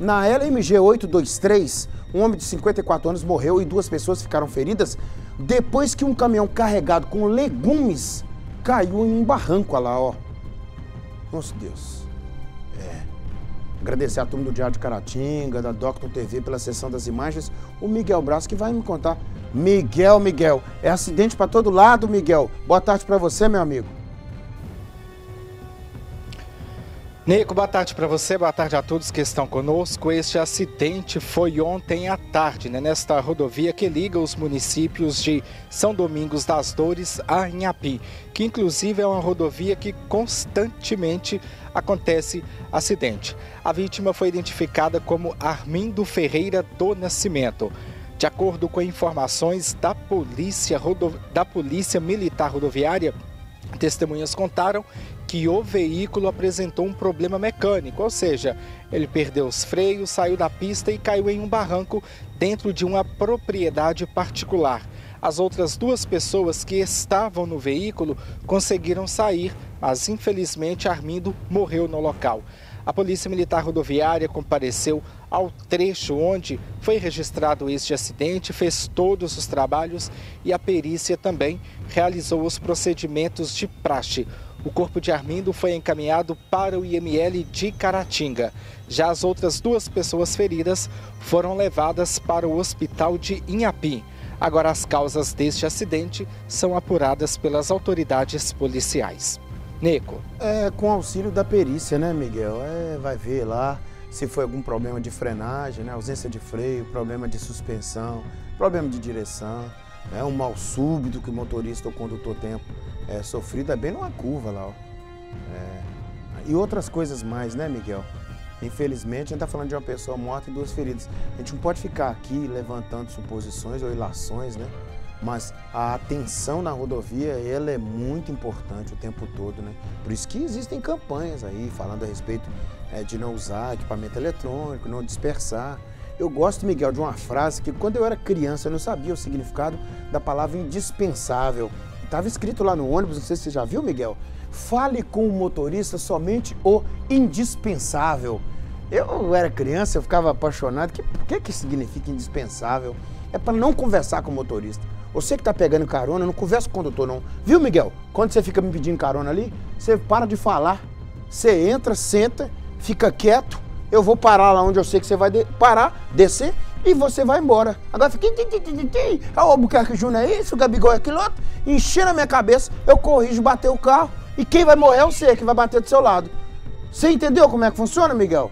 Na LMG 823, um homem de 54 anos morreu e duas pessoas ficaram feridas depois que um caminhão carregado com legumes caiu em um barranco lá, ó. Nossa Deus. É. Agradecer a turma do Diário de Caratinga, da Doctor TV pela sessão das imagens. O Miguel Braço que vai me contar. Miguel, Miguel, é acidente para todo lado, Miguel. Boa tarde para você, meu amigo. Nico, boa tarde para você, boa tarde a todos que estão conosco. Este acidente foi ontem à tarde, né, nesta rodovia que liga os municípios de São Domingos das Dores a Inhapi, que inclusive é uma rodovia que constantemente acontece acidente. A vítima foi identificada como Armindo Ferreira do Nascimento. De acordo com informações da Polícia, Rodo... da Polícia Militar Rodoviária, Testemunhas contaram que o veículo apresentou um problema mecânico, ou seja, ele perdeu os freios, saiu da pista e caiu em um barranco dentro de uma propriedade particular. As outras duas pessoas que estavam no veículo conseguiram sair, mas infelizmente Armindo morreu no local. A Polícia Militar Rodoviária compareceu ao trecho onde foi registrado este acidente, fez todos os trabalhos e a perícia também realizou os procedimentos de praxe. O corpo de Armindo foi encaminhado para o IML de Caratinga. Já as outras duas pessoas feridas foram levadas para o hospital de Inhapim. Agora, as causas deste acidente são apuradas pelas autoridades policiais. Neco. É com auxílio da perícia, né, Miguel? É, vai ver lá se foi algum problema de frenagem, né? ausência de freio, problema de suspensão, problema de direção, né? um mal súbito que o motorista ou condutor tem é, sofrido, é bem numa curva lá. Ó. É, e outras coisas mais, né, Miguel? Infelizmente, a gente está falando de uma pessoa morta e duas feridas. A gente não pode ficar aqui levantando suposições ou ilações, né? Mas a atenção na rodovia ela é muito importante o tempo todo, né? Por isso que existem campanhas aí falando a respeito é, de não usar equipamento eletrônico, não dispersar. Eu gosto, Miguel, de uma frase que quando eu era criança eu não sabia o significado da palavra indispensável. Estava escrito lá no ônibus, não sei se você já viu, Miguel. Fale com o motorista somente o indispensável. Eu era criança, eu ficava apaixonado. Que, o que, que significa indispensável? É para não conversar com o motorista. Você que está pegando carona, não conversa com o condutor, não. Viu, Miguel? Quando você fica me pedindo carona ali, você para de falar. Você entra, senta, fica quieto. Eu vou parar lá onde eu sei que você vai de parar, descer e você vai embora. Agora fica. É o Albuquerque Júnior é isso, o Gabigol é aquilo outro. Enchendo a minha cabeça, eu corrijo, bater o carro. E quem vai morrer é você que vai bater do seu lado. Você entendeu como é que funciona, Miguel?